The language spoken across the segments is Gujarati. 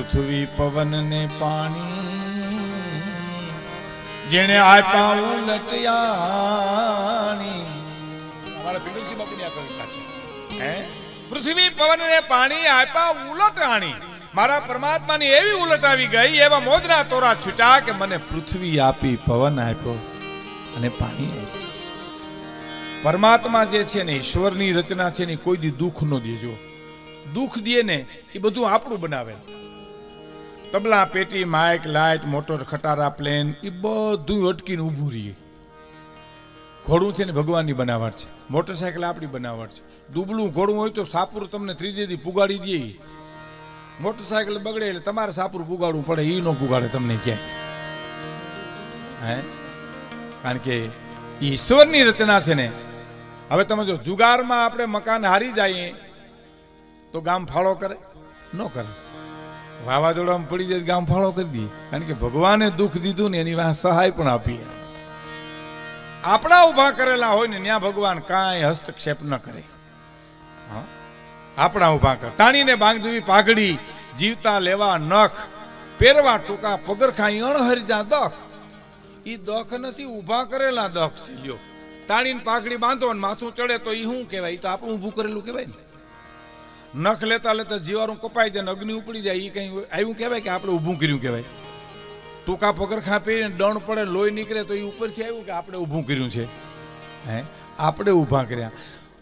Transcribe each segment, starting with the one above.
પૃથ્વી પવન ને પાણી. જેણે આપ્યા ઉલટિયાણી અમારા પિંડુસી બાપુની આ કવિતા છે. હે? પૃથ્વી પવન ને પાણી આપ્યા ઉલટાણી. મારા પરમાત્માની એવી ઉલટ આવી ગઈ એવા મોજના તોરા છૂટા કે મને પૃથ્વી આપી પવન આપ્યો અને પાણી આપ્યું. પરમાત્મા જે છે ને ઈશ્વરની રચના છે ને કોઈ દી દુઃખ ન દેજો. દુઃખ દે ને એ બધું આપણું બનાવે તબલા પેટી, માઇક, લાઇટ, મોટર, ખટારા, પ્લેન એ બધું અટકીને ઊભું રહીએ. ઘોડું છે ને ભગવાનની બનાવટ છે. મોટરસાયકલ આપણી બનાવટ છે. દુબળું ઘોડું હોય તો સાપુર તમને ત્રીજે દી પુગાડી દે. મોટરસાયકલ બગડે એટલે તમારે સાપુર પુગાડવું પડે એ ન પુગાડે તમને ક્યાંય. હે? કારણ કે ઈશ્વરની રચના છે ને. હવે તમે જો જુગારમાં આપણે મકાન હારી જઈએ, તો ગામ ફાળો કરે? ન કરે. વાવાઝોડામાં પડી જાય ગામ ફાળો કરી દઈએ. કારણ કે ભગવાને દુઃખ દીધું ને એની વાહ સહાય પણ આપીએ આપણા ઊભા કરેલા હોય ને ત્યાં ભગવાન કાંઈ હસ્તક્ષેપ ન કરે? આપણા ઊભા કર. તાણીને બાંગજવી પાઘડી જીવતા લેવા નખ, પહેરવા ટૂંકા પગરખા અણહરજા દખ. એ દખ નથી, ઊભા કરેલા દખ છે લ્યો. તાણીને પાઘડી બાંધો ને માથું ચડે તો એ શું કહેવાય? તો આપણું ઊભું કરેલું કહેવાય ને. નખ લેતા લેતા જીવારું કપાઈ જાય અગ્નિ ઉપડી જાય એ કંઈ આવ્યું કહેવાય કે આપણે ઊભું કર્યું કહેવાય? ટૂંકા પગરખા પહેરીને દણ પડે, લોહી નીકળે તો એ ઉપરથી આવ્યું કે આપણે ઊભું કર્યું છે? હે? આપણે ઊભા કર્યા.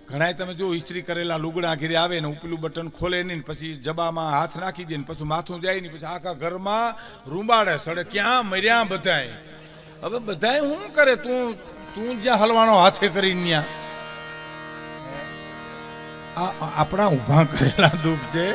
ઘણાય તમે જો ઇસ્ત્રી કરેલા લુગડા ઘેરે આવે ને ઉપલું બટન ખોલે નહીં પછી જબામાં હાથ નાખી દે ને પછી માથું જાય નહીં, પછી આખા ઘરમાં રૂંબાડે, સડે ક્યાં મર્યા બધાય? હવે બધાય શું કરે? તું તું જ્યાં હલવાનો હાથે કરીને ત્યાં આ આપણા ઊભા કરેલા દુઃખ છે.